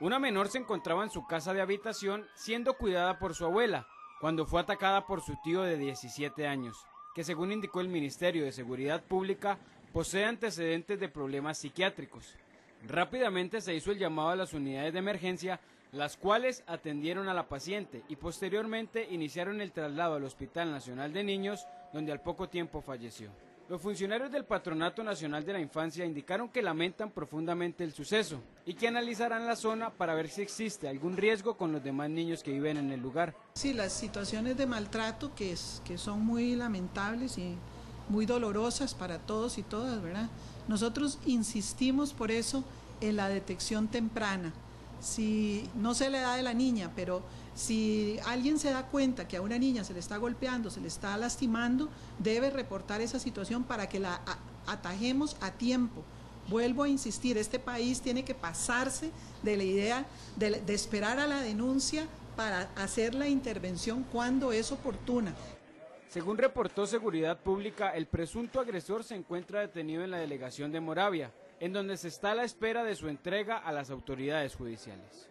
Una menor se encontraba en su casa de habitación siendo cuidada por su abuela cuando fue atacada por su tío de 17 años, que según indicó el Ministerio de Seguridad Pública posee antecedentes de problemas psiquiátricos. Rápidamente se hizo el llamado a las unidades de emergencia, las cuales atendieron a la paciente y posteriormente iniciaron el traslado al Hospital Nacional de Niños, donde al poco tiempo falleció. Los funcionarios del Patronato Nacional de la Infancia indicaron que lamentan profundamente el suceso y que analizarán la zona para ver si existe algún riesgo con los demás niños que viven en el lugar. Sí, las situaciones de maltrato que, son muy lamentables y muy dolorosas para todos y todas, ¿verdad? Nosotros insistimos por eso en la detección temprana. Si no se le da de la niña, pero si alguien se da cuenta que a una niña se le está golpeando, se le está lastimando, debe reportar esa situación para que la atajemos a tiempo. Vuelvo a insistir, este país tiene que pasarse de la idea de, de esperar a la denuncia para hacer la intervención cuando es oportuna. Según reportó Seguridad Pública, el presunto agresor se encuentra detenido en la delegación de Moravia, en donde se está a la espera de su entrega a las autoridades judiciales.